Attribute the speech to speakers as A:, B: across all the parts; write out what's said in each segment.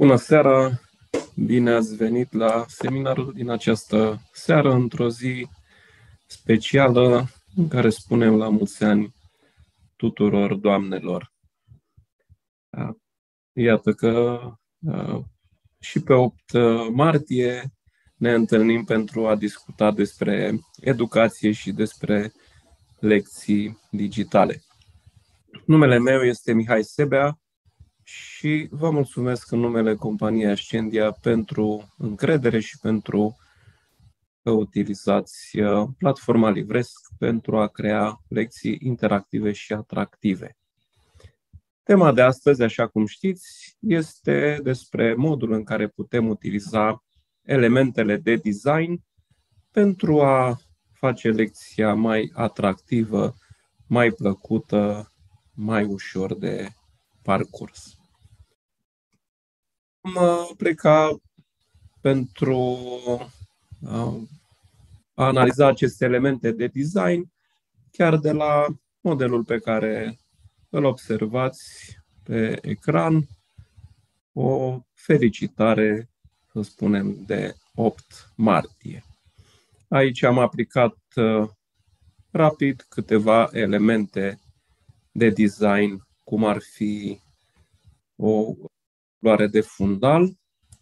A: Bună seara! Bine ați venit la seminarul din această seară, într-o zi specială în care spunem la mulți ani tuturor doamnelor. Iată că și pe 8 martie ne întâlnim pentru a discuta despre educație și despre lecții digitale. Numele meu este Mihai Sebea și vă mulțumesc în numele companiei Ascendia pentru încredere și pentru că utilizați uh, platforma Livresc pentru a crea lecții interactive și atractive. Tema de astăzi, așa cum știți, este despre modul în care putem utiliza elementele de design pentru a face lecția mai atractivă, mai plăcută, mai ușor de parcurs. Am pleca pentru a analiza aceste elemente de design chiar de la modelul pe care îl observați pe ecran, o felicitare, să spunem, de 8 martie. Aici am aplicat uh, rapid câteva elemente de design, cum ar fi o culoare de fundal.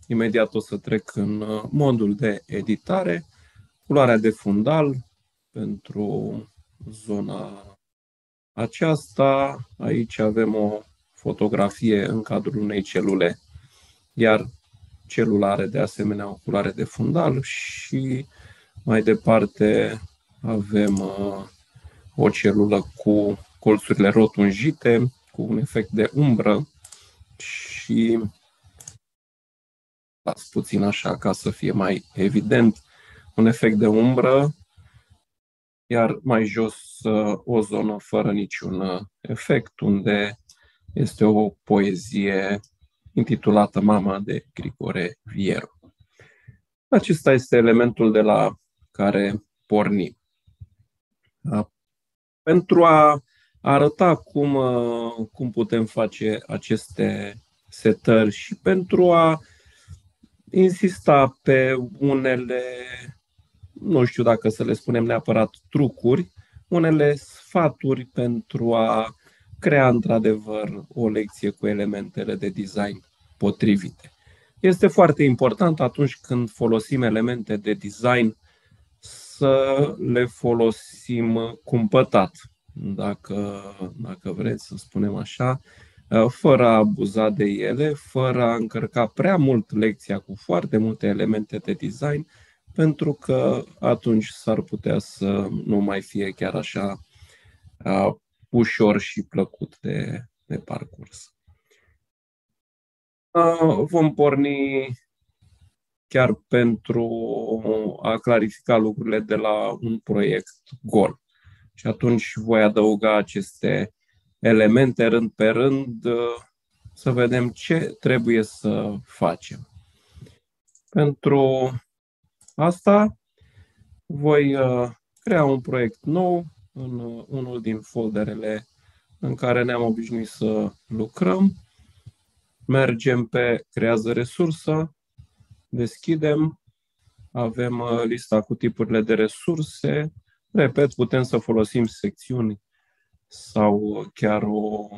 A: Imediat o să trec în uh, modul de editare. Culoarea de fundal pentru zona aceasta. Aici avem o fotografie în cadrul unei celule, iar celula are de asemenea o culoare de fundal și mai departe avem uh, o celulă cu colțurile rotunjite, cu un efect de umbră și las puțin așa ca să fie mai evident un efect de umbră, iar mai jos uh, o zonă fără niciun uh, efect, unde este o poezie intitulată Mama de Grigore Vieru. Acesta este elementul de la care pornim. Pentru a arăta cum, cum putem face aceste setări și pentru a insista pe unele, nu știu dacă să le spunem neapărat trucuri, unele sfaturi pentru a crea într-adevăr o lecție cu elementele de design potrivite. Este foarte important atunci când folosim elemente de design să le folosim cumpătat, dacă, dacă vreți să spunem așa, fără a abuza de ele, fără a încărca prea mult lecția cu foarte multe elemente de design, pentru că atunci s-ar putea să nu mai fie chiar așa uh, ușor și plăcut de, de parcurs. Uh, vom porni chiar pentru a clarifica lucrurile de la un proiect gol. Și atunci voi adăuga aceste elemente rând pe rând să vedem ce trebuie să facem. Pentru asta voi uh, crea un proiect nou în uh, unul din folderele în care ne-am obișnuit să lucrăm. Mergem pe creează resursă, deschidem, avem uh, lista cu tipurile de resurse. Repet, putem să folosim secțiuni sau chiar o,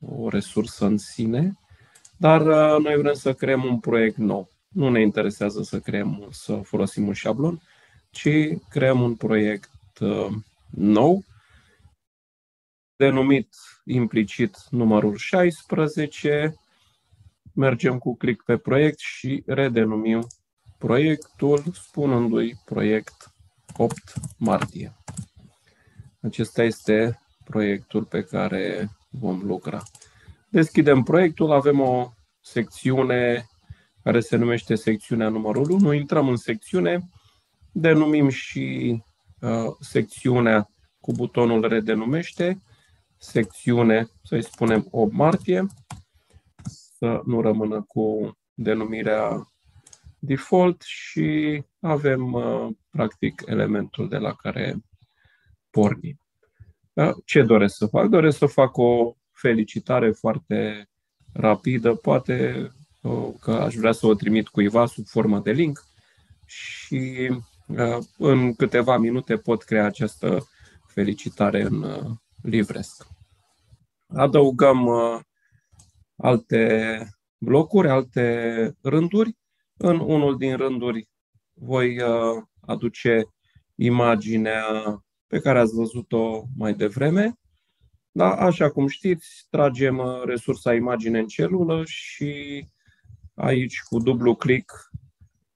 A: o resursă în sine, dar uh, noi vrem să creăm un proiect nou. Nu ne interesează să creăm, să folosim un șablon, ci creăm un proiect uh, nou, denumit implicit numărul 16, mergem cu click pe proiect și redenumim proiectul spunându-i proiect 8 martie. Acesta este proiectul pe care vom lucra. Deschidem proiectul, avem o secțiune care se numește secțiunea numărul 1. Intrăm în secțiune, denumim și uh, secțiunea cu butonul redenumește, secțiune, să-i spunem 8 martie, să nu rămână cu denumirea default și avem uh, practic elementul de la care pornim. Da? Ce doresc să fac? Doresc să fac o felicitare foarte rapidă, poate că aș vrea să o trimit cuiva sub formă de link și în câteva minute pot crea această felicitare în livresc. Adăugăm alte blocuri, alte rânduri. În unul din rânduri voi aduce imaginea pe care ați văzut-o mai devreme. Da, așa cum știți, tragem resursa imagine în celulă și aici cu dublu click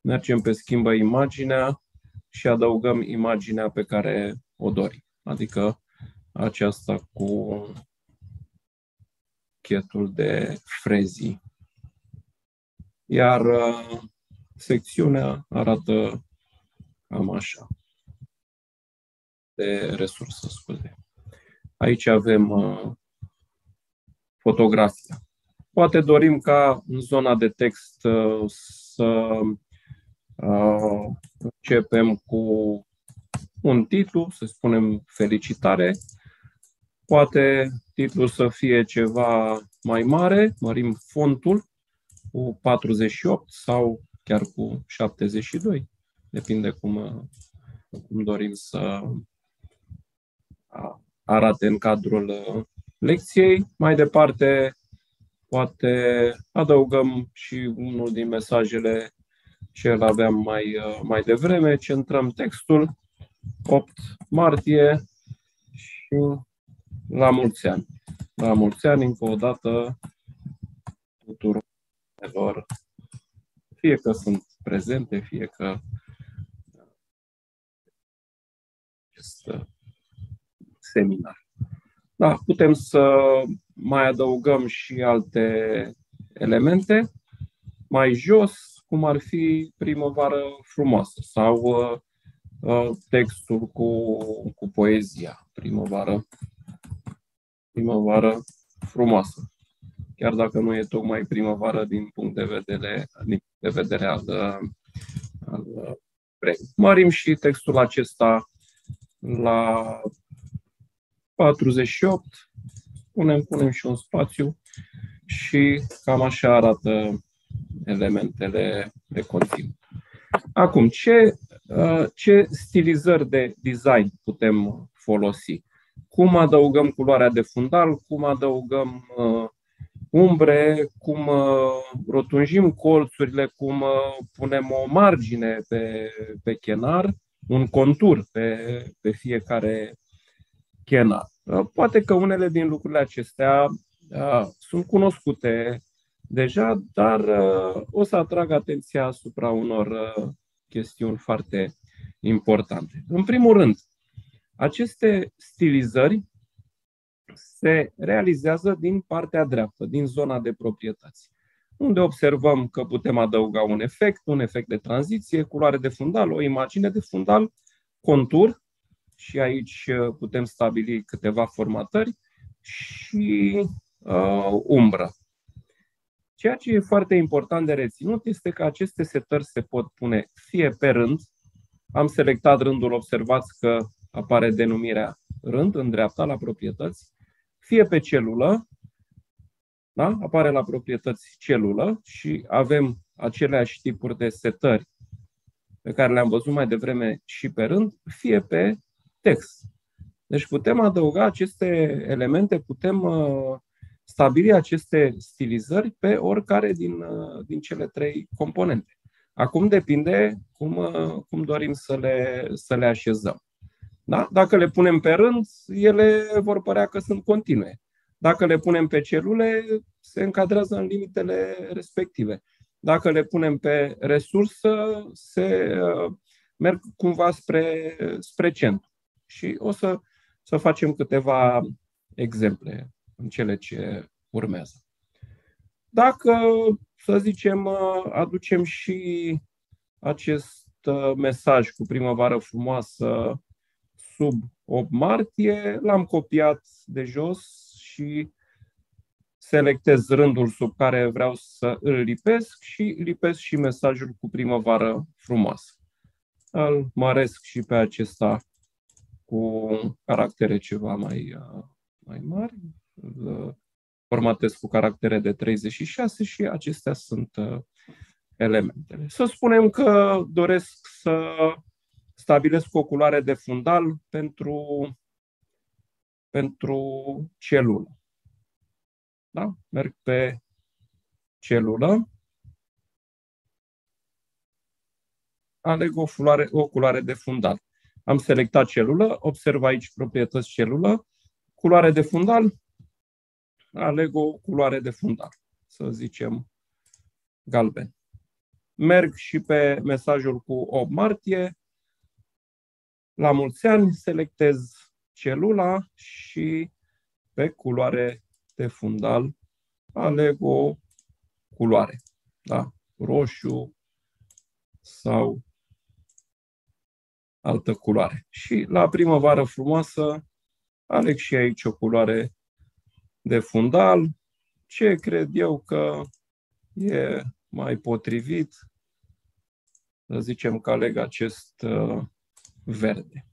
A: mergem pe schimbă imaginea și adăugăm imaginea pe care o dorim. Adică aceasta cu chetul de frezii. Iar uh, secțiunea arată cam așa de resursă, scuze. Aici avem uh, fotografia. Poate dorim ca în zona de text uh, să uh, începem cu un titlu, să spunem felicitare. Poate titlul să fie ceva mai mare, mărim fontul cu 48 sau chiar cu 72. Depinde cum, cum dorim să arate în cadrul uh, lecției. Mai departe, poate adăugăm și unul din mesajele ce îl aveam mai, uh, mai devreme, centrăm textul 8 martie și la mulți ani. La mulți ani, încă o dată, tuturor, fie că sunt prezente, fie că acest seminar. Da, putem să mai adăugăm și alte elemente mai jos, cum ar fi primăvară frumoasă sau uh, uh, textul cu, cu poezia, primăvară, primăvară frumoasă. Chiar dacă nu e tocmai primăvară din punct de vedere, din punct de vedere al, al premiului. Mărim și textul acesta la 48, punem, punem și un spațiu și cam așa arată elementele de conținut. Acum, ce, uh, ce stilizări de design putem folosi? Cum adăugăm culoarea de fundal, cum adăugăm uh, umbre, cum uh, rotunjim colțurile, cum punem o margine pe, pe chenar, un contur pe, pe fiecare Chena. Uh, poate că unele din lucrurile acestea uh, sunt cunoscute deja, dar uh, o să atrag atenția asupra unor chestiuni foarte importante. În primul rând, aceste stilizări se realizează din partea dreaptă, din zona de proprietăți, unde observăm că putem adăuga un efect, un efect de tranziție, culoare de fundal, o imagine de fundal, contur și aici uh, putem stabili câteva formatări și uh, umbră. Ceea ce e foarte important de reținut este că aceste setări se pot pune fie pe rând, am selectat rândul, observați că apare denumirea rând în dreapta la proprietăți, fie pe celulă, da? apare la proprietăți celulă și avem aceleași tipuri de setări pe care le-am văzut mai devreme și pe rând, fie pe text. Deci putem adăuga aceste elemente, putem uh, stabili aceste stilizări pe oricare din, uh, din cele trei componente. Acum depinde cum, uh, cum dorim să le, să le așezăm. Da? Dacă le punem pe rând, ele vor părea că sunt continue. Dacă le punem pe celule, se încadrează în limitele respective. Dacă le punem pe resursă, se merg cumva spre, spre centru și o să, să facem câteva exemple în cele ce urmează. Dacă, să zicem, aducem și acest uh, mesaj cu primăvară frumoasă sub 8 martie, l-am copiat de jos și selectez rândul sub care vreau să îl lipesc și lipesc și mesajul cu primăvară frumoasă. Îl măresc și pe acesta cu caractere ceva mai, uh, mai mari. formatez cu caractere de 36 și acestea sunt uh, elementele. Să spunem că doresc să stabilesc o culoare de fundal pentru, pentru celulă. Da? Merg pe celulă, aleg o, culoare, o culoare de fundal. Am selectat celulă, observ aici proprietăți celulă, culoare de fundal, aleg o culoare de fundal, să zicem galben. Merg și pe mesajul cu 8 martie, la mulți ani, selectez celula și pe culoare de fundal aleg o culoare. Da? Roșu sau altă culoare. Și la primăvară frumoasă aleg și aici o culoare de fundal. Ce cred eu că e mai potrivit? Să zicem că aleg acest uh, verde.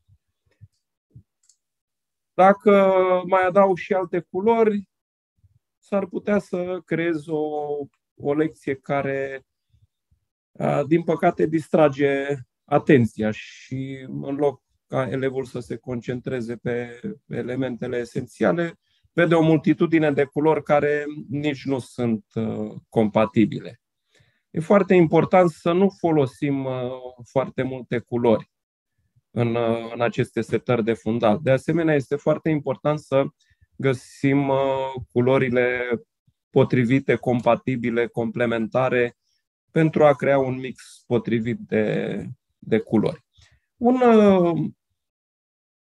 A: Dacă mai adaug și alte culori, s-ar putea să creez o, o lecție care, din păcate, distrage atenția și în loc ca elevul să se concentreze pe elementele esențiale, vede o multitudine de culori care nici nu sunt compatibile. E foarte important să nu folosim foarte multe culori în, în aceste setări de fundal. De asemenea, este foarte important să găsim uh, culorile potrivite, compatibile, complementare pentru a crea un mix potrivit de, de culori. Un uh,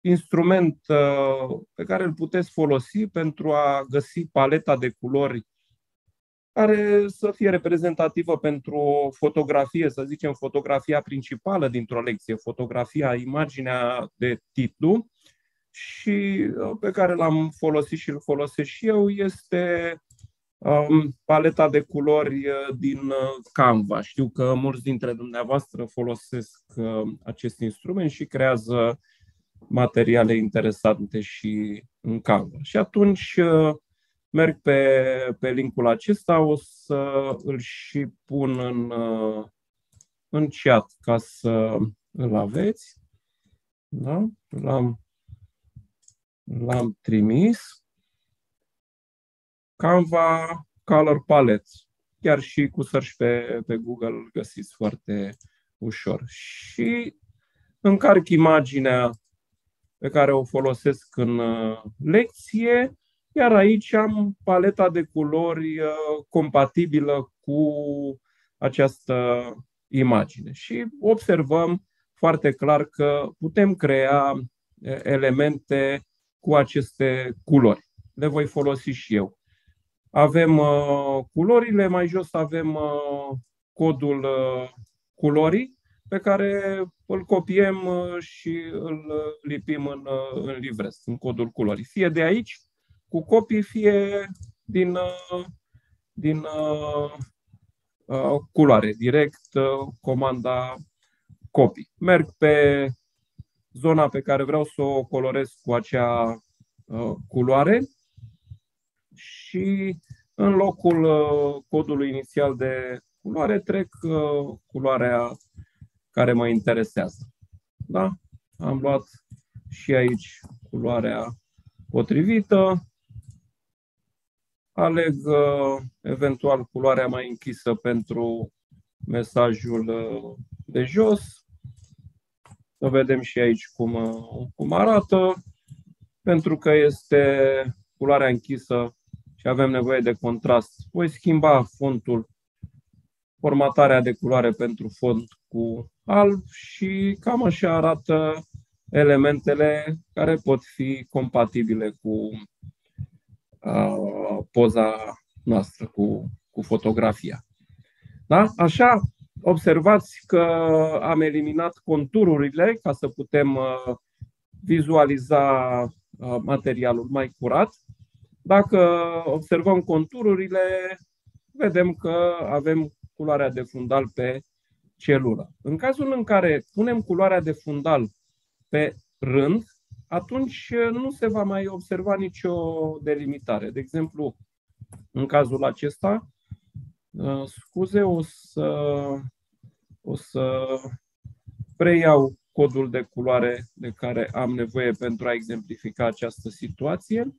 A: instrument uh, pe care îl puteți folosi pentru a găsi paleta de culori care să fie reprezentativă pentru o fotografie, să zicem fotografia principală dintr-o lecție, fotografia, imaginea de titlu și uh, pe care l-am folosit și îl folosesc și eu este um, paleta de culori uh, din uh, Canva. Știu că mulți dintre dumneavoastră folosesc uh, acest instrument și creează materiale interesante și în Canva. Și atunci uh, merg pe, pe linkul acesta, o să îl și pun în, uh, în chat ca să îl aveți. Da? L-am, l-am trimis. Canva Color Palette. Chiar și cu search pe, pe Google îl găsiți foarte ușor. Și încarc imaginea pe care o folosesc în uh, lecție iar aici am paleta de culori uh, compatibilă cu această imagine. Și observăm foarte clar că putem crea uh, elemente cu aceste culori. Le voi folosi și eu. Avem uh, culorile, mai jos avem codul culorii pe care îl copiem și îl lipim în, în livres, în codul culorii. Fie de aici, cu copii, fie din, uh, din uh, uh, culoare, direct uh, comanda copii. Merg pe zona pe care vreau să o colorez cu acea uh, culoare și în locul uh, codului inițial de culoare trec uh, culoarea care mă interesează. Da? Am luat și aici culoarea potrivită Aleg uh, eventual culoarea mai închisă pentru mesajul uh, de jos. Să vedem și aici cum, uh, cum arată. Pentru că este culoarea închisă și avem nevoie de contrast, voi schimba fontul, formatarea de culoare pentru font cu alb și cam așa arată elementele care pot fi compatibile cu uh, poza noastră cu, cu fotografia. Da? Așa, observați că am eliminat contururile ca să putem uh, vizualiza uh, materialul mai curat. Dacă observăm contururile, vedem că avem culoarea de fundal pe celulă. În cazul în care punem culoarea de fundal pe rând, atunci nu se va mai observa nicio delimitare. De exemplu, În cazul acesta, scuze, o să, o să preiau codul de culoare de care am nevoie pentru a exemplifica această situație.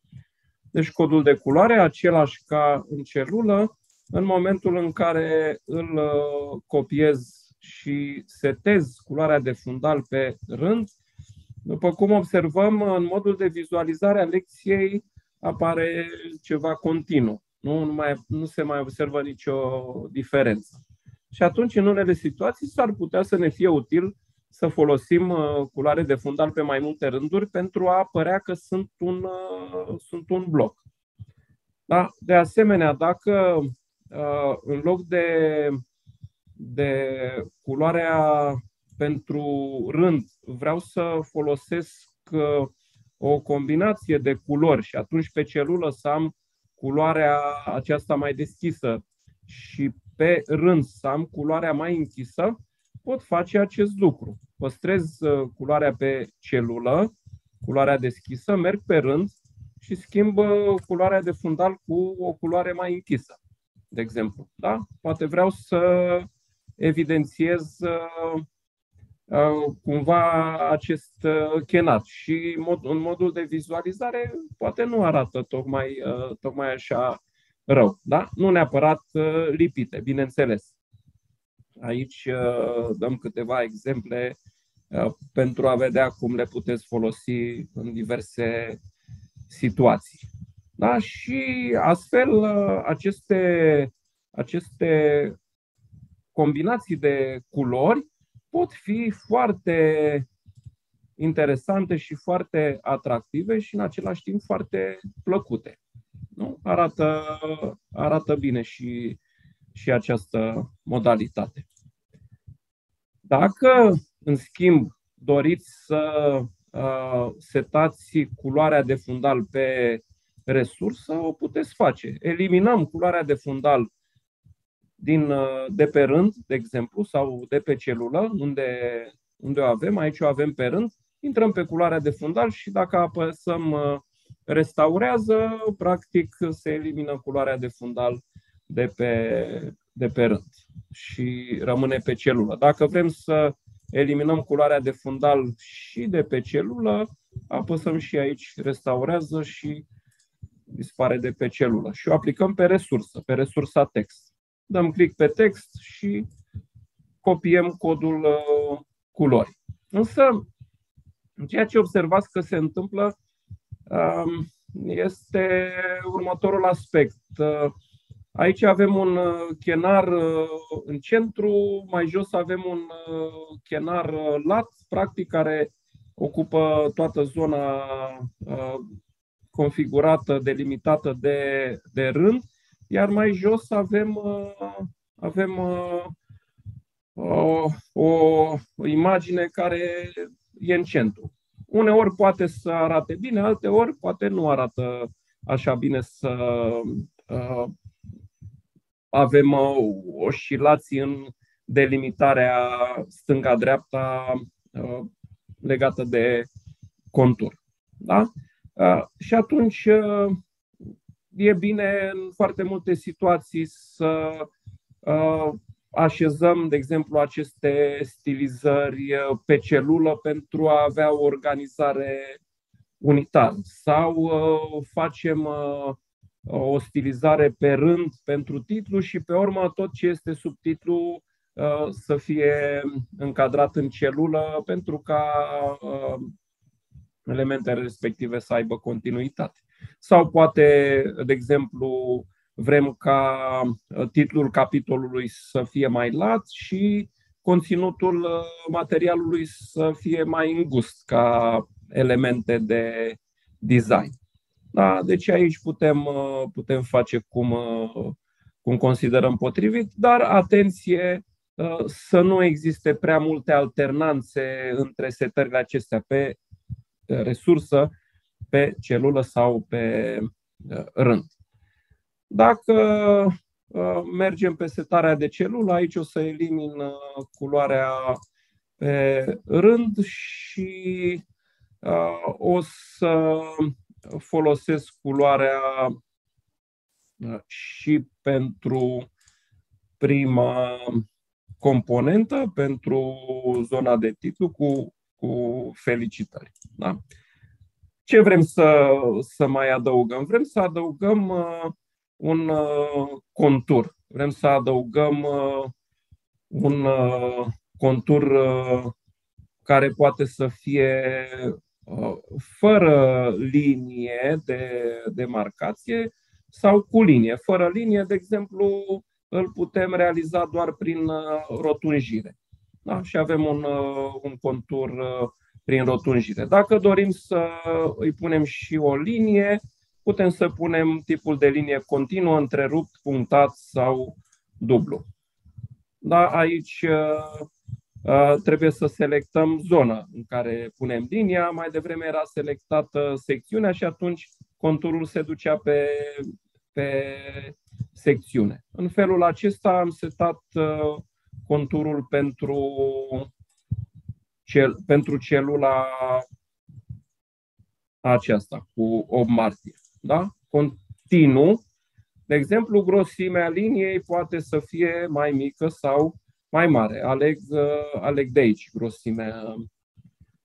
A: Deci codul de culoare, același ca în celulă, în momentul în care îl uh, copiez și setez culoarea de fundal pe rând, după cum observăm, în modul de vizualizare a lecției apare ceva continuu. Nu, nu, mai, nu se mai observă nicio diferență. Și atunci, în unele situații, s-ar putea să ne fie util să folosim uh, culoare de fundal pe mai multe rânduri pentru a părea că sunt un, uh, sunt un bloc. Da? De asemenea, dacă uh, în loc de, de culoarea pentru rând vreau să folosesc o combinație de culori și atunci pe celulă să am culoarea aceasta mai deschisă și pe rând să am culoarea mai închisă, pot face acest lucru. Păstrez uh, culoarea pe celulă, culoarea deschisă, merg pe rând și schimb uh, culoarea de fundal cu o culoare mai închisă, de exemplu. Da? Poate vreau să evidențiez uh, cumva acest chenat și în modul de vizualizare poate nu arată tocmai, tocmai așa rău. Da? Nu neapărat lipite, bineînțeles. Aici uh, dăm câteva exemple uh, pentru a vedea cum le puteți folosi în diverse situații. Da? Și astfel uh, aceste, aceste combinații de culori pot fi foarte interesante și foarte atractive și în același timp foarte plăcute. Nu? Arată, arată bine și și această modalitate. Dacă, în schimb, doriți să uh, setați culoarea de fundal pe resursă, o puteți face. Eliminăm culoarea de fundal din, uh, de pe rând, de exemplu, sau de pe celulă, unde, unde o avem, aici o avem pe rând, intrăm pe culoarea de fundal și dacă apăsăm uh, restaurează, practic se elimină culoarea de fundal de pe, de pe rând și rămâne pe celulă. Dacă vrem să eliminăm culoarea de fundal și de pe celulă, apăsăm și aici restaurează și dispare de pe celulă. Și o aplicăm pe resursă, pe resursa text. Dăm click pe text și copiem codul uh, culori. Însă, ceea ce observați că se întâmplă um, este următorul aspect. Uh, Aici avem un uh, chenar uh, în centru, mai jos avem un uh, chenar lat, practic, care ocupă toată zona configurată, delimitată de, de rând, iar mai jos avem, avem o, o imagine care e în centru. Uneori poate să arate bine, alteori poate nu arată așa bine să avem uh, oscilații în delimitarea stânga-dreapta uh, legată de contur. Da? Uh, și atunci e bine în foarte multe situații să așezăm, de exemplu, aceste stilizări pe celulă pentru a avea o organizare unitară sau facem o stilizare pe rând pentru titlu și pe urmă tot ce este sub titlu uh, să fie încadrat în celulă pentru ca uh, elementele respective să aibă continuitate. Sau poate, de exemplu, vrem ca uh, titlul capitolului să fie mai lat și conținutul materialului să fie mai îngust ca elemente de design. Da, deci aici putem, uh, putem face cum, uh, cum considerăm potrivit, dar atenție uh, să nu existe prea multe alternanțe între setările acestea pe resursă, pe celulă sau pe rând. Dacă mergem pe setarea de celulă, aici o să elimin culoarea pe rând și o să folosesc culoarea și pentru prima componentă, pentru zona de titlu cu, cu felicitări. Da? Ce vrem să, să mai adăugăm? Vrem să adăugăm uh, un uh, contur. Vrem să adăugăm uh, un uh, contur uh, care poate să fie uh, fără linie de, de marcație sau cu linie. Fără linie, de exemplu, îl putem realiza doar prin uh, rotunjire. Da? Și avem un, uh, un contur uh, prin rotunjire. Dacă dorim să îi punem și o linie, putem să punem tipul de linie continuă, întrerupt, punctat sau dublu. Da, aici trebuie să selectăm zona în care punem linia. Mai devreme era selectată secțiunea și atunci conturul se ducea pe, pe secțiune. În felul acesta am setat conturul pentru, cel, pentru celula aceasta cu 8 martie. Da? Continuu. De exemplu, grosimea liniei poate să fie mai mică sau mai mare. Aleg, uh, aleg de aici grosimea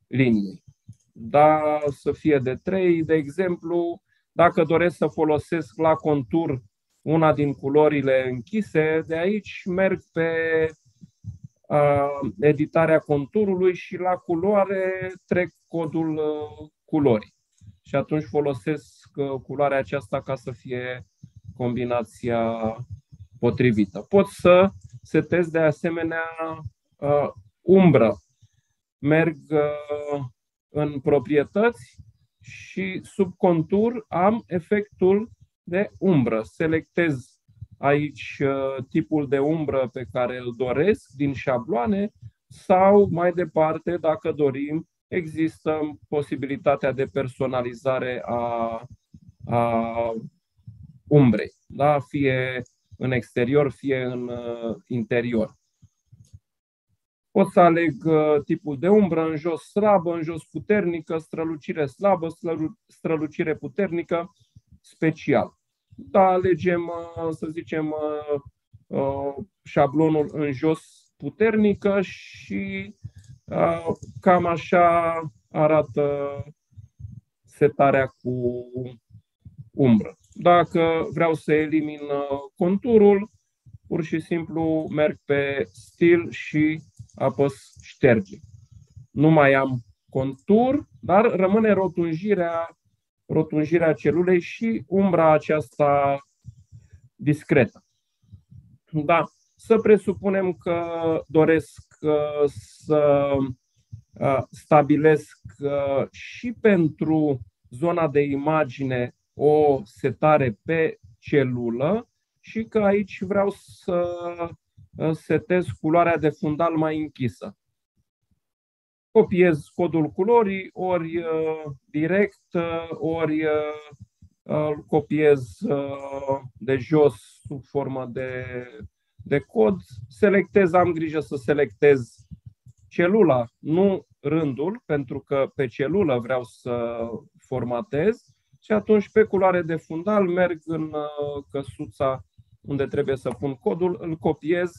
A: liniei. Da, să fie de 3, de exemplu, dacă doresc să folosesc la contur una din culorile închise, de aici merg pe uh, editarea conturului și la culoare trec codul uh, culorii. Și atunci folosesc uh, culoarea aceasta ca să fie combinația potrivită. Pot să setez de asemenea uh, umbră. Merg uh, în proprietăți și sub contur am efectul de umbră. Selectez aici uh, tipul de umbră pe care îl doresc din șabloane sau mai departe, dacă dorim, există posibilitatea de personalizare a, a umbrei, da? fie în exterior, fie în uh, interior. Pot să aleg uh, tipul de umbră, în jos slabă, în jos puternică, strălucire slabă, strălucire puternică, special. Da, alegem, uh, să zicem, șablonul în jos puternică și cam așa arată setarea cu umbră. Dacă vreau să elimin uh, conturul, pur și simplu merg pe stil și apăs șterge. Nu mai am contur, dar rămâne rotunjirea, rotunjirea celulei și umbra aceasta discretă. Da, să presupunem că doresc uh, să uh, stabilesc și pentru zona de imagine o setare pe celulă și că aici vreau să uh, setez culoarea de fundal mai închisă. Copiez codul culorii, ori uh, direct, uh, ori îl copiez de jos sub formă de, de cod. Selectez, am grijă să selectez celula, nu rândul, pentru că pe celulă vreau să formatez și atunci pe culoare de fundal merg în uh, căsuța unde trebuie să pun codul, îl copiez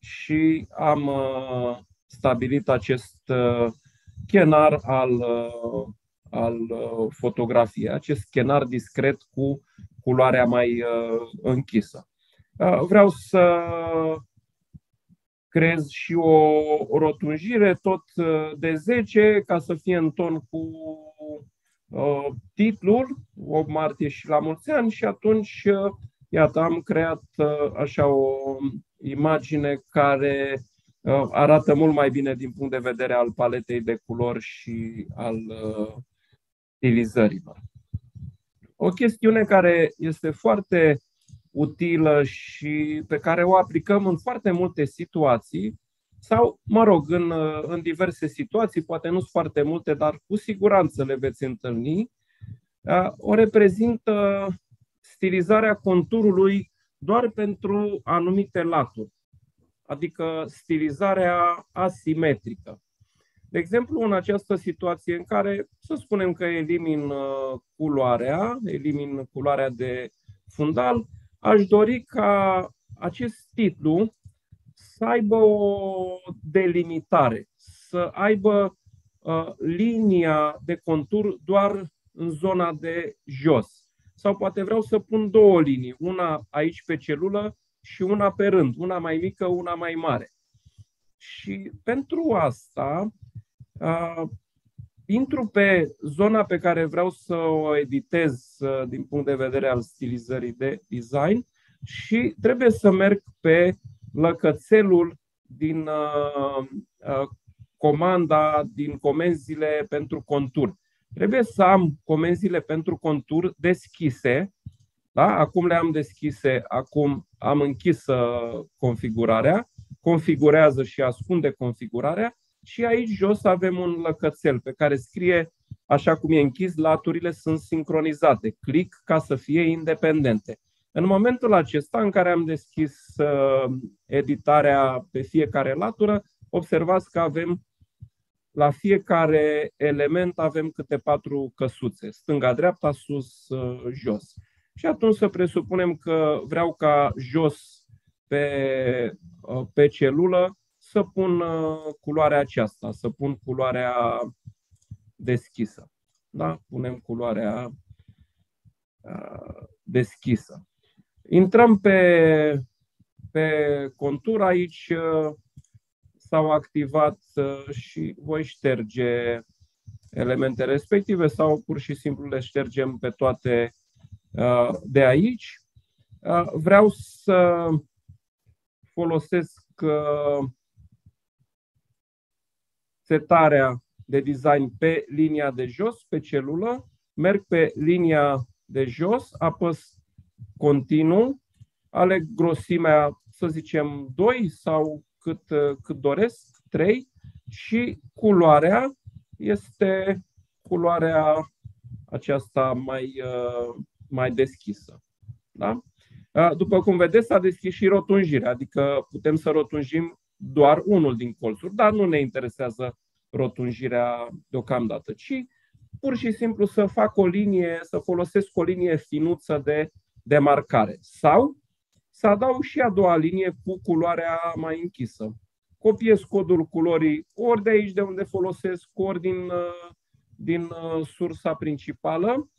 A: și am uh, stabilit acest uh, chenar al, al fotografiei, acest chenar discret cu culoarea mai închisă. Vreau să creez și o rotunjire tot de 10 ca să fie în ton cu Uh, titlul, 8 martie și la mulți ani și atunci, uh, iată, am creat uh, așa o imagine care arată mult mai bine din punct de vedere al paletei de culori și al stilizărilor. O chestiune care este foarte utilă și pe care o aplicăm în foarte multe situații sau, mă rog, în, în diverse situații, poate nu sunt foarte multe, dar cu siguranță le veți întâlni, o reprezintă stilizarea conturului doar pentru anumite laturi, adică stilizarea asimetrică. De exemplu, în această situație în care, să spunem că elimin culoarea, elimin culoarea de fundal, aș dori ca acest titlu să aibă o delimitare, să aibă uh, linia de contur doar în zona de jos. Sau poate vreau să pun două linii, una aici pe celulă și una pe rând, una mai mică, una mai mare. Și pentru asta uh, intru pe zona pe care vreau să o editez uh, din punct de vedere al stilizării de design și trebuie să merg pe lăcățelul din uh, uh, comanda, din comenzile pentru contur. Trebuie să am comenzile pentru contur deschise. Da? Acum le-am deschise, acum am închis uh, configurarea, configurează și ascunde configurarea și aici jos avem un lăcățel pe care scrie, așa cum e închis, laturile sunt sincronizate. Click ca să fie independente. În momentul acesta în care am deschis uh, editarea pe fiecare latură, observați că avem la fiecare element avem câte patru căsuțe, stânga, dreapta, sus, uh, jos. Și atunci să presupunem că vreau ca jos pe, uh, pe celulă să pun culoarea aceasta, să pun culoarea deschisă. Da? Punem culoarea deschisă. Intrăm pe, pe contur aici, s-au activat uh, și voi șterge elemente respective sau pur și simplu le ștergem pe toate uh, de aici. Uh, vreau să folosesc setarea de design pe linia de jos, pe celulă, merg pe linia de jos, apăs continuu, aleg grosimea, să zicem, 2 sau cât, cât doresc, 3 și culoarea este culoarea aceasta mai, mai deschisă. Da? După cum vedeți, s-a deschis și rotunjirea, adică putem să rotunjim doar unul din colțuri, dar nu ne interesează rotunjirea deocamdată, ci pur și simplu să fac o linie, să folosesc o linie finuță de demarcare. Sau să adaug și a doua linie cu culoarea mai închisă. Copiez codul culorii ori de aici de unde folosesc, ori din, uh, din uh, sursa principală.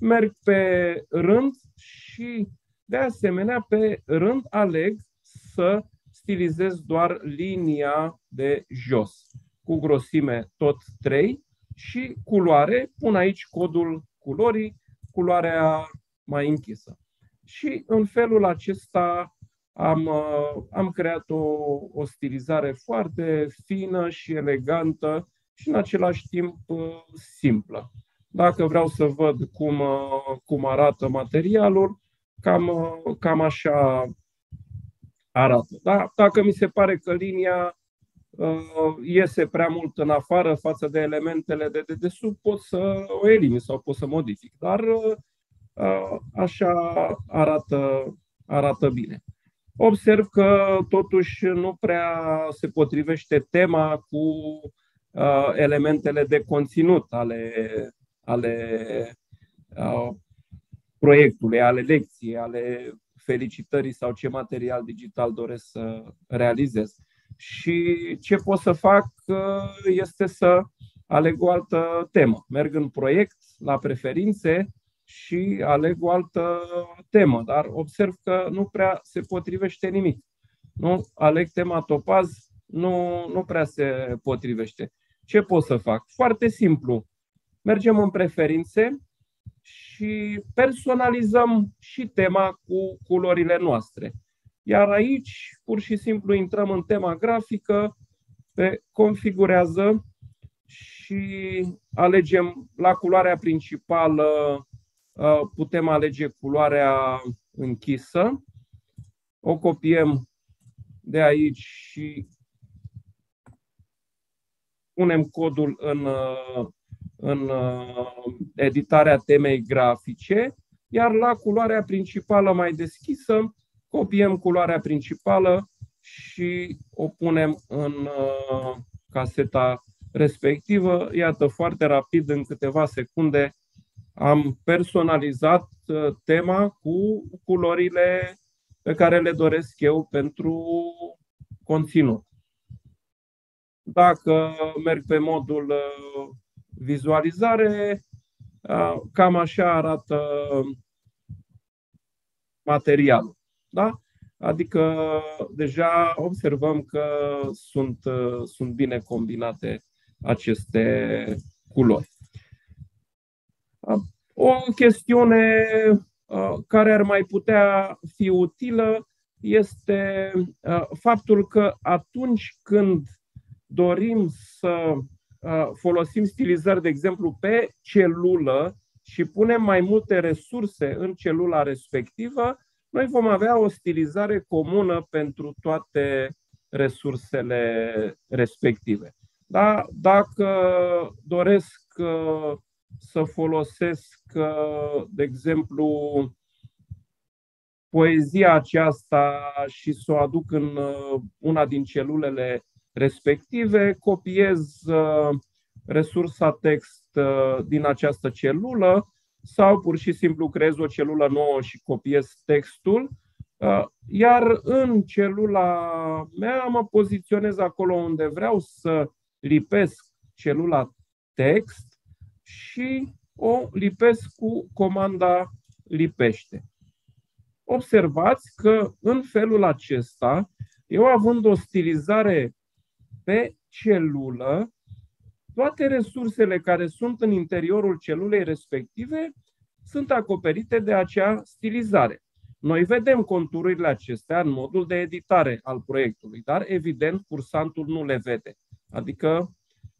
A: Merg pe rând și de asemenea pe rând aleg să stilizez doar linia de jos cu grosime tot 3 și culoare, pun aici codul culorii, culoarea mai închisă. Și în felul acesta am, uh, am creat o, o stilizare foarte fină și elegantă și în același timp uh, simplă. Dacă vreau să văd cum, uh, cum arată materialul, cam, cam așa arată. Da? Dacă mi se pare că linia iese prea mult în afară față de elementele de dedesubt, pot să o elimin sau pot să modific. Dar așa arată, arată bine. Observ că totuși nu prea se potrivește tema cu elementele de conținut ale, ale proiectului, ale lecției, ale felicitării sau ce material digital doresc să realizez. Și ce pot să fac este să aleg o altă temă. Merg în proiect, la preferințe și aleg o altă temă, dar observ că nu prea se potrivește nimic. Nu? Aleg tema topaz, nu, nu prea se potrivește. Ce pot să fac? Foarte simplu. Mergem în preferințe și personalizăm și tema cu culorile noastre. Iar aici, pur și simplu, intrăm în tema grafică, pe configurează și alegem la culoarea principală Uh, putem alege culoarea închisă, o copiem de aici și punem codul în, uh, în uh, editarea temei grafice, iar la culoarea principală mai deschisă, copiem culoarea principală și o punem în caseta respectivă. Iată, foarte rapid, în câteva secunde, am personalizat uh, tema cu culorile pe care le doresc eu pentru conținut. Dacă merg pe modul uh, vizualizare, uh, cam așa arată materialul. Da? Adică deja observăm că sunt, sunt bine combinate aceste culori. O chestiune care ar mai putea fi utilă este faptul că atunci când dorim să folosim stilizări, de exemplu, pe celulă și punem mai multe resurse în celula respectivă, noi vom avea o stilizare comună pentru toate resursele respective. Da? Dacă doresc uh, să folosesc, uh, de exemplu, poezia aceasta și să o aduc în uh, una din celulele respective, copiez resursa text din această celulă sau pur și simplu creez o celulă nouă și copiez textul, iar în celula mea mă poziționez acolo unde vreau să lipesc celula text și o lipesc cu comanda lipește. Observați că în felul acesta, eu având o stilizare pe celulă, toate resursele care sunt în interiorul celulei respective sunt acoperite de acea stilizare. Noi vedem contururile acestea în modul de editare al proiectului, dar evident cursantul nu le vede. Adică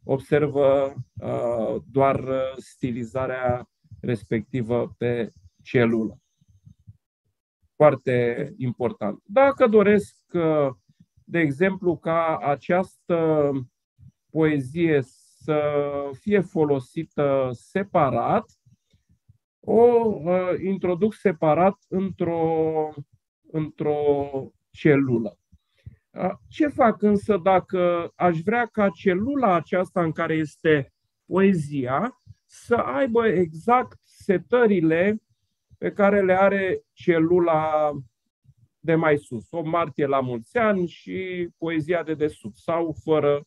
A: observă uh, doar uh, stilizarea respectivă pe celulă. Foarte important. Dacă doresc, uh, de exemplu, ca această poezie să fie folosită separat, o introduc separat într-o, într-o celulă. Ce fac însă dacă aș vrea ca celula aceasta în care este poezia să aibă exact setările pe care le are celula de mai sus, o martie la mulți ani și poezia de desubt sau fără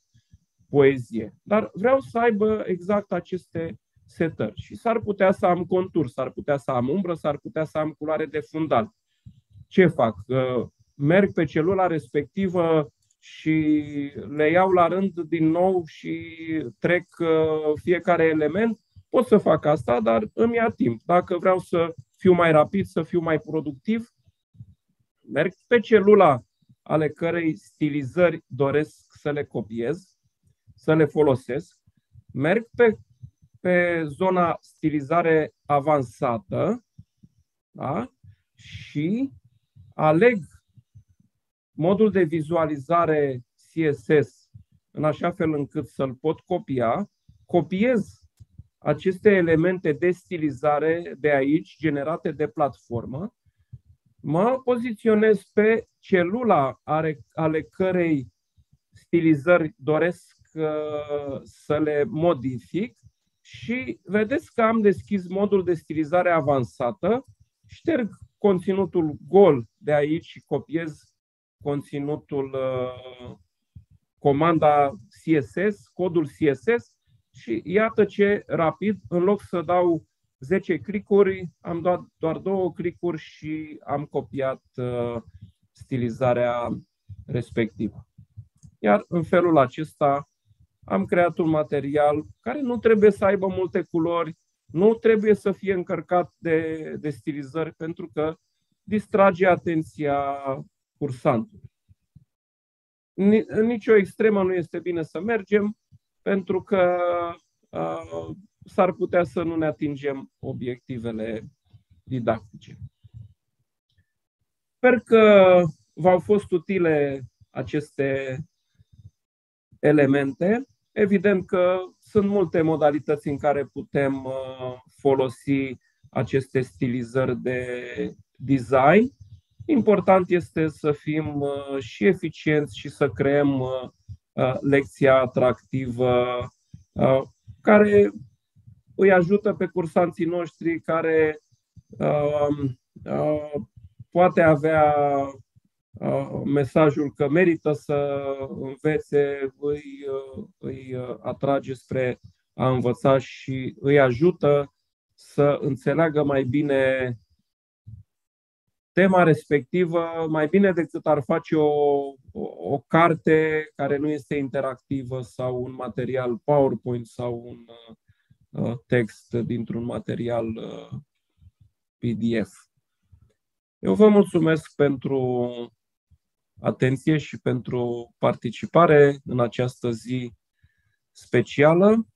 A: poezie. Dar vreau să aibă exact aceste setări și s-ar putea să am contur, s-ar putea să am umbră, s-ar putea să am culoare de fundal. Ce fac? Merg pe celula respectivă și le iau la rând din nou și trec uh, fiecare element, pot să fac asta, dar îmi ia timp. Dacă vreau să fiu mai rapid, să fiu mai productiv, merg pe celula ale cărei stilizări doresc să le copiez, să le folosesc, merg pe, pe zona stilizare avansată da? și aleg modul de vizualizare CSS în așa fel încât să-l pot copia, copiez aceste elemente de stilizare de aici, generate de platformă, mă poziționez pe celula ale, ale cărei stilizări doresc uh, să le modific și vedeți că am deschis modul de stilizare avansată, șterg conținutul gol de aici și copiez conținutul, uh, comanda CSS, codul CSS și iată ce rapid, în loc să dau 10 clicuri, am dat doar două clicuri și am copiat uh, stilizarea respectivă. Iar în felul acesta am creat un material care nu trebuie să aibă multe culori, nu trebuie să fie încărcat de, de stilizări pentru că distrage atenția cursantului. În nicio extremă nu este bine să mergem, pentru că uh, s-ar putea să nu ne atingem obiectivele didactice. Sper că v-au fost utile aceste elemente. Evident că sunt multe modalități în care putem folosi aceste stilizări de design. Important este să fim uh, și eficienți și să creăm uh, uh, lecția atractivă care îi ajută pe cursanții noștri care uh, uh, poate avea uh, mesajul că merită să învețe, îi, uh, îi atrage spre a învăța și îi ajută să înțeleagă mai bine tema respectivă, mai bine decât ar face o, o, o carte care nu este interactivă sau un material PowerPoint sau un uh, text dintr-un material uh, PDF. Eu vă mulțumesc pentru atenție și pentru participare în această zi specială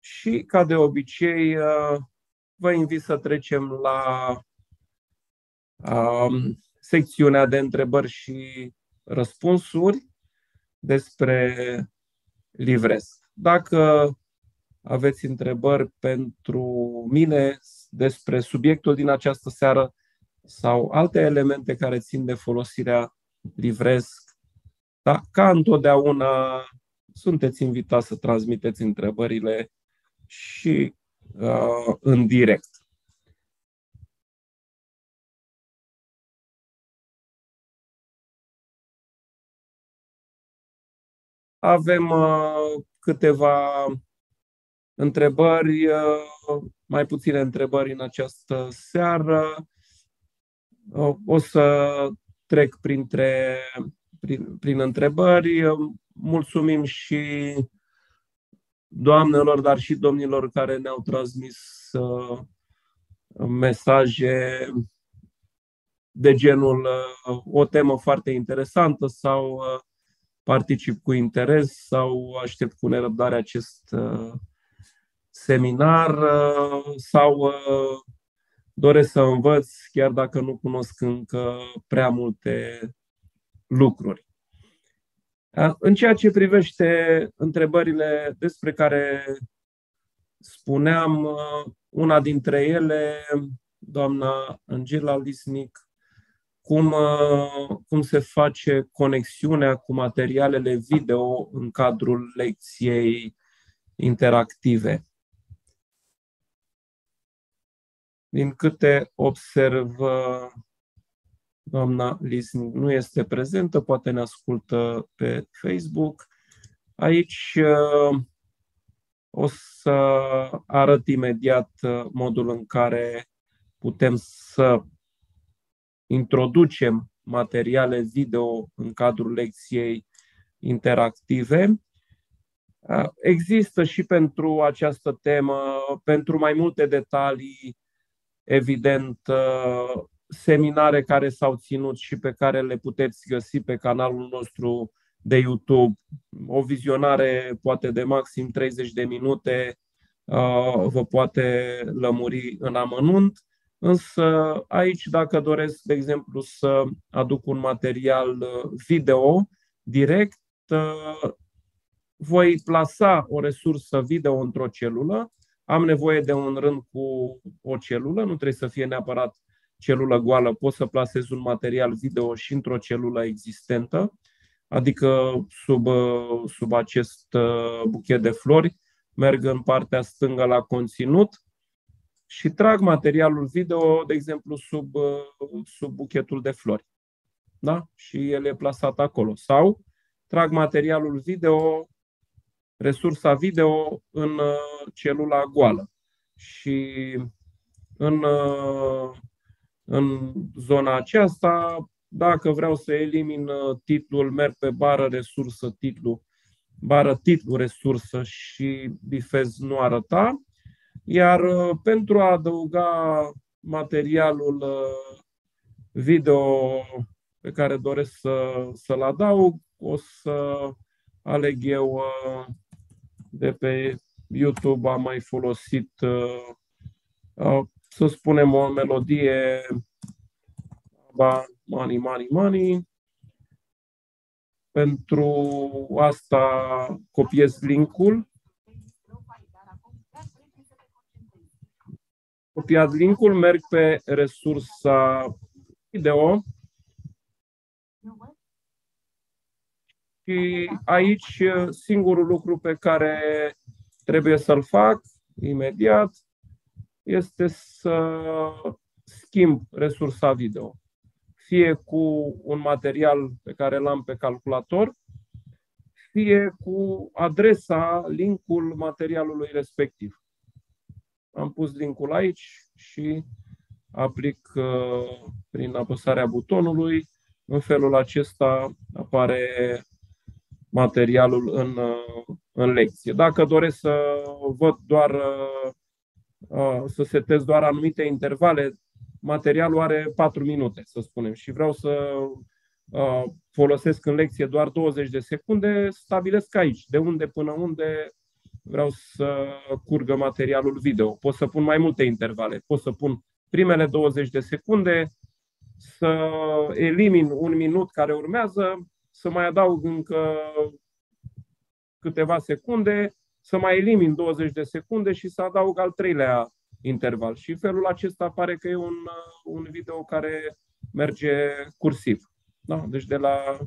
A: și, ca de obicei, uh, vă invit să trecem la um, secțiunea de întrebări și răspunsuri despre livresc. Dacă aveți întrebări pentru mine despre subiectul din această seară sau alte elemente care țin de folosirea livresc, da, ca întotdeauna sunteți invitați să transmiteți întrebările și uh, în direct. Avem uh, câteva întrebări, uh, mai puține întrebări în această seară. Uh, o să trec printre, prin, prin întrebări. Mulțumim și doamnelor, dar și domnilor care ne-au transmis uh, mesaje de genul uh, o temă foarte interesantă sau uh, particip cu interes sau aștept cu nerăbdare acest uh, seminar uh, sau uh, doresc să învăț chiar dacă nu cunosc încă prea multe lucruri. În ceea ce privește întrebările despre care spuneam, una dintre ele, doamna Angela Lisnic, cum, cum se face conexiunea cu materialele video în cadrul lecției interactive. Din câte observ, doamna Lisnic nu este prezentă, poate ne ascultă pe Facebook. Aici uh, o să arăt imediat uh, modul în care putem să introducem materiale video în cadrul lecției interactive. Uh, există și pentru această temă, pentru mai multe detalii, evident, seminare care s-au ținut și pe care le puteți găsi pe canalul nostru de YouTube. O vizionare poate de maxim 30 de minute uh, vă poate lămuri în amănunt. Însă aici, dacă doresc, de exemplu, să aduc un material uh, video direct, uh, voi plasa o resursă video într-o celulă. Am nevoie de un rând cu o celulă, nu trebuie să fie neapărat celulă goală, poți să plasezi un material video și într-o celulă existentă, adică sub, sub acest uh, buchet de flori, merg în partea stângă la conținut și trag materialul video, de exemplu, sub, uh, sub buchetul de flori. Da? Și el e plasat acolo. Sau trag materialul video, resursa video în uh, celula goală. Și în în zona aceasta. Dacă vreau să elimin uh, titlul, merg pe bară resursă titlu, bară titlu resursă și bifez nu arăta. Iar uh, pentru a adăuga materialul uh, video pe care doresc să, să-l adaug, o să aleg eu de pe YouTube, am mai folosit să spunem o melodie ba, money, money, money. Pentru asta copiez linkul. Copiat linkul, merg pe resursa video și aici singurul lucru pe care trebuie să-l fac imediat este să schimb resursa video. Fie cu un material pe care l-am pe calculator, fie cu adresa, linkul materialului respectiv. Am pus linkul aici și aplic uh, prin apăsarea butonului. În felul acesta apare materialul în, uh, în lecție. Dacă doresc să văd doar, uh, să setez doar anumite intervale, materialul are 4 minute, să spunem, și vreau să folosesc în lecție doar 20 de secunde, stabilesc aici, de unde până unde vreau să curgă materialul video. Pot să pun mai multe intervale, pot să pun primele 20 de secunde, să elimin un minut care urmează, să mai adaug încă câteva secunde, să mai elimin 20 de secunde și să adaug al treilea interval. Și felul acesta pare că e un, un video care merge cursiv. Da? Deci de la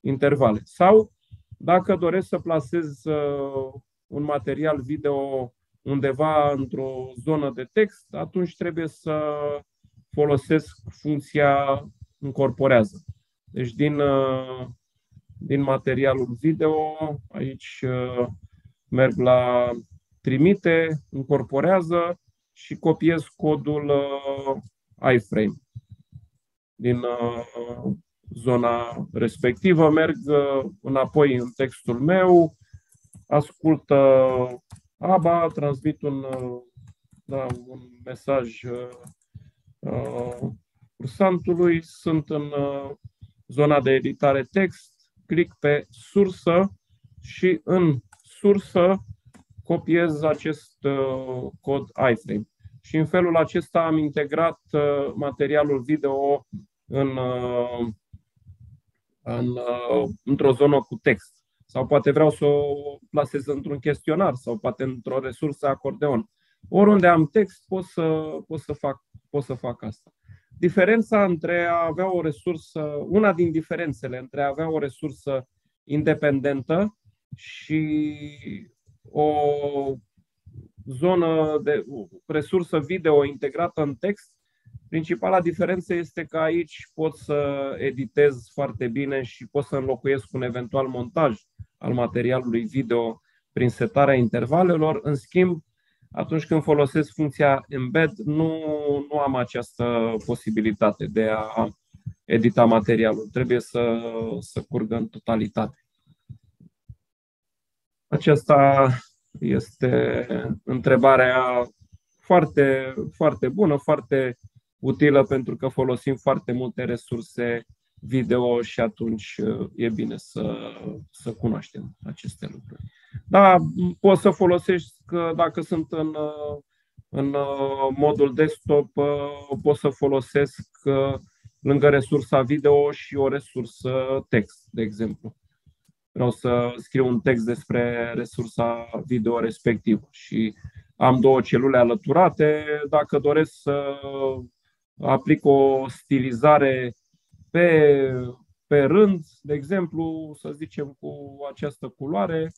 A: intervale. Sau dacă doresc să plasez uh, un material video undeva într-o zonă de text, atunci trebuie să folosesc funcția încorporează. Deci din, uh, din materialul video, aici uh, merg la trimite, încorporează și copiez codul uh, iframe din zona respectivă, merg înapoi în textul meu, ascult ABA, transmit un, da, un mesaj uh, cursantului, sunt în uh, zona de editare text, clic pe sursă și în sursă copiez acest uh, cod iframe. Și în felul acesta am integrat uh, materialul video în, uh, în, uh, într-o zonă cu text. Sau poate vreau să o plasez într-un chestionar sau poate într-o resursă acordeon. Oriunde am text pot să, pot să, fac, pot să fac asta. Diferența între a avea o resursă, una din diferențele între a avea o resursă independentă și o zonă de resursă video integrată în text, principala diferență este că aici pot să editez foarte bine și pot să înlocuiesc un eventual montaj al materialului video prin setarea intervalelor. În schimb, atunci când folosesc funcția embed, nu, nu am această posibilitate de a edita materialul. Trebuie să, să curgă în totalitate. Aceasta este întrebarea foarte, foarte bună, foarte utilă pentru că folosim foarte multe resurse video și atunci uh, e bine să, să cunoaștem aceste lucruri. Da, poți să folosești, dacă sunt în, uh, în uh, modul desktop, pot să folosesc lângă resursa video și o resursă text, de exemplu. Vreau să scriu un text despre resursa video respectivă și am două celule alăturate. Dacă doresc să aplic o stilizare pe, pe rând, de exemplu, să zicem cu această culoare,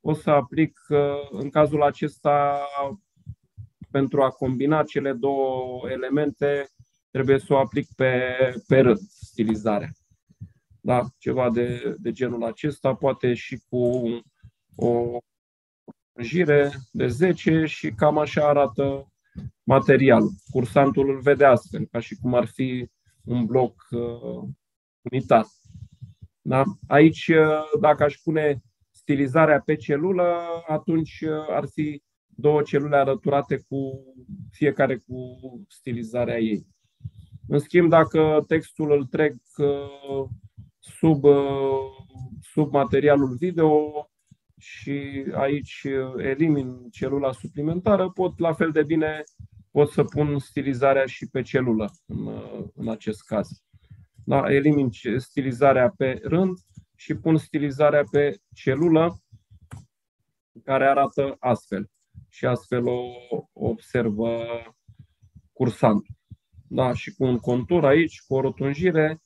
A: o să aplic uh, în cazul acesta pentru a combina cele două elemente, trebuie să o aplic pe, pe rând, stilizarea. Da, ceva de, de genul acesta, poate și cu o jire de 10 și cam așa arată materialul. Cursantul îl vede astfel, ca și cum ar fi un bloc uh, unitar. Da? Aici, uh, dacă aș pune stilizarea pe celulă, atunci uh, ar fi două celule alăturate cu fiecare cu stilizarea ei. În schimb, dacă textul îl trec uh, sub, uh, sub materialul video și aici elimin celula suplimentară, pot la fel de bine pot să pun stilizarea și pe celulă în, în acest caz. Da, elimin stilizarea pe rând și pun stilizarea pe celulă care arată astfel. Și astfel o observă cursant. Da, și cu un contur aici, cu o rotunjire,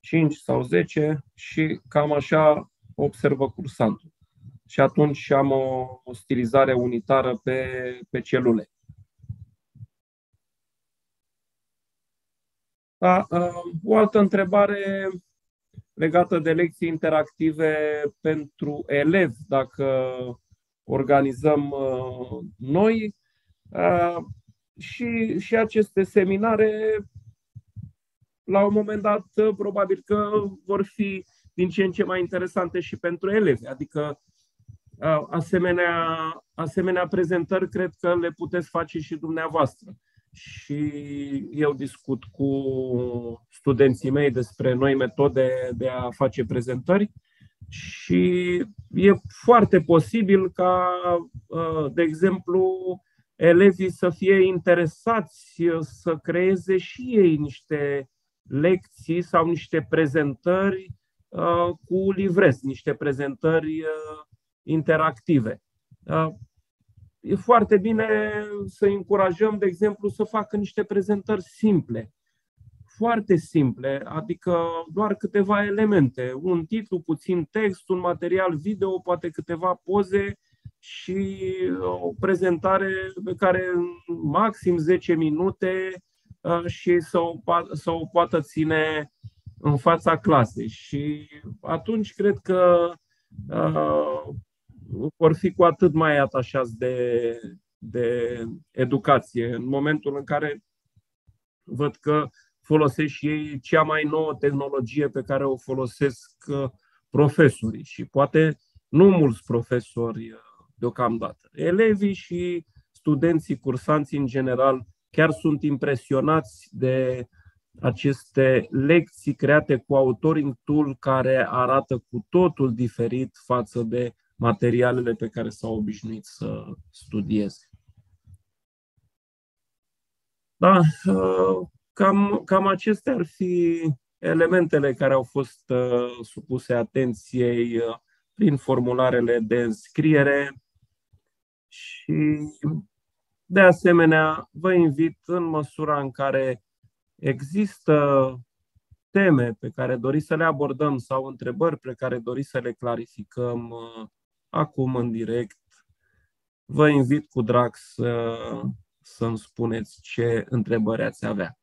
A: 5 sau 10 și cam așa observă cursantul. și atunci am o, o stilizare unitară pe, pe celule. Da, o altă întrebare legată de lecții interactive pentru elevi, dacă organizăm noi. Și, și aceste seminare, la un moment dat, probabil că vor fi din ce în ce mai interesante și pentru elevi. Adică asemenea, asemenea prezentări cred că le puteți face și dumneavoastră. Și eu discut cu studenții mei despre noi metode de a face prezentări și e foarte posibil ca, de exemplu, elevii să fie interesați să creeze și ei niște lecții sau niște prezentări cu livres, niște prezentări interactive. E foarte bine să încurajăm, de exemplu, să facă niște prezentări simple, foarte simple, adică doar câteva elemente, un titlu, puțin text, un material video, poate câteva poze și o prezentare pe care în maxim 10 minute și să o, să o poată ține în fața clasei. Și atunci cred că vor fi cu atât mai atașați de, de educație. În momentul în care văd că folosesc și ei cea mai nouă tehnologie pe care o folosesc uh, profesorii și poate nu mulți profesori uh, deocamdată. Elevii și studenții, cursanții în general, chiar sunt impresionați de aceste lecții create cu Authoring Tool care arată cu totul diferit față de materialele pe care s-au obișnuit să studieze. Da, uh, cam, cam acestea ar fi elementele care au fost uh, supuse atenției uh, prin formularele de înscriere și de asemenea vă invit în măsura în care există teme pe care doriți să le abordăm sau întrebări pe care doriți să le clarificăm acum în direct. Vă invit cu drag să, să-mi spuneți ce întrebări ați avea.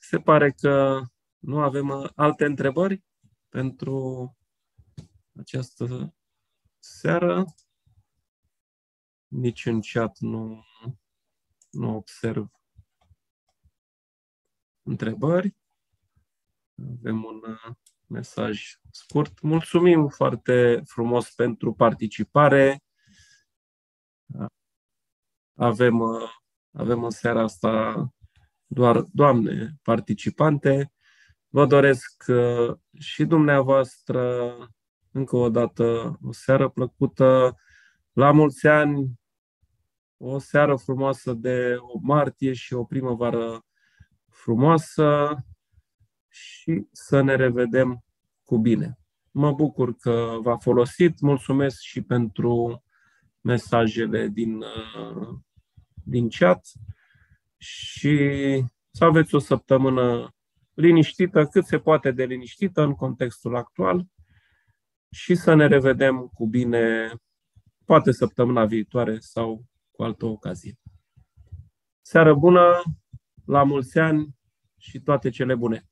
A: Se pare că nu avem uh, alte întrebări pentru această seară. Nici în chat nu, nu observ întrebări. Avem un uh, mesaj scurt. Mulțumim foarte frumos pentru participare. Avem, avem în seara asta doar doamne participante. Vă doresc uh, și dumneavoastră încă o dată o seară plăcută. La mulți ani, o seară frumoasă de o martie și o primăvară frumoasă și să ne revedem cu bine. Mă bucur că v-a folosit. Mulțumesc și pentru mesajele din, uh, din chat și să aveți o săptămână liniștită, cât se poate de liniștită în contextul actual și să ne revedem cu bine poate săptămâna viitoare sau cu altă ocazie. Seară bună, la mulți ani și toate cele bune!